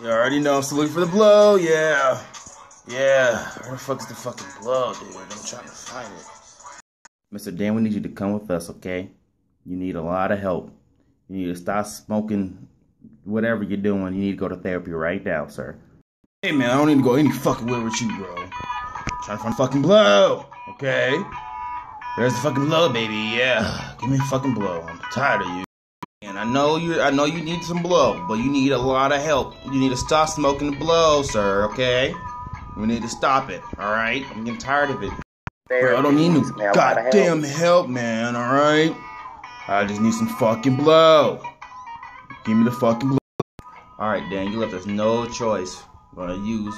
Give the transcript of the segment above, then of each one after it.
You already know I'm still looking for the blow, yeah. Yeah. Where the fuck is the fucking blow, dude? I'm trying to find it. Mr. Dan, we need you to come with us, okay? You need a lot of help. You need to stop smoking whatever you're doing. You need to go to therapy right now, sir. Hey man, I don't need to go any fucking way with you, bro. I'm trying to find fucking blow, okay? There's the fucking blow, baby. Yeah, give me a fucking blow. I'm tired of you. I know you. I know you need some blow, but you need a lot of help. You need to stop smoking the blow, sir. Okay? We need to stop it. All right? I'm getting tired of it. Bro, I don't need no goddamn help. help, man. All right? I just need some fucking blow. Give me the fucking blow. All right, Dan. You left us no choice. We're gonna use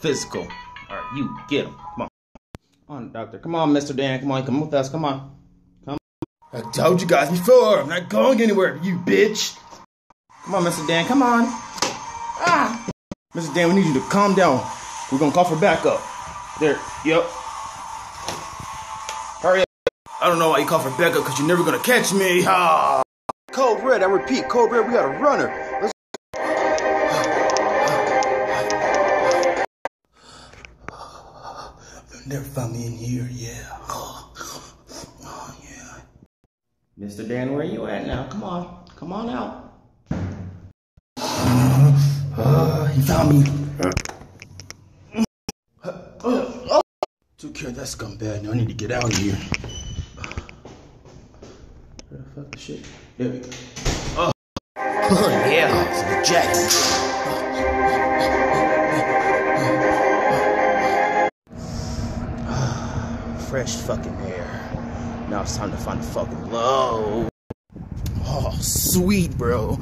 physical. All right, you get him. Come on. Come on, doctor. Come on, Mr. Dan. Come on, come with us. Come on. I told you guys before, I'm not going anywhere, you bitch. Come on, Mr. Dan, come on. Ah. Mr. Dan, we need you to calm down. We're gonna call for backup. There, yep. Hurry up. I don't know why you call for backup, because you're never gonna catch me. Ah. Code Red, I repeat, Code Red, we got a runner. Let's They'll never find me in here, yeah. Mr. Dan, where are you at now? Come on. Come on out. Uh, he found me. Uh, Took care of that scumbag. Now I need to get out of here. Where the fuck the shit? There we go. Oh, oh yeah, it's a jacket. Fresh fucking air. Now it's time to find the fucking blow. Oh, sweet, bro.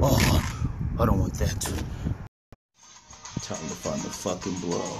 Oh, I don't want that. Time to find the fucking blow.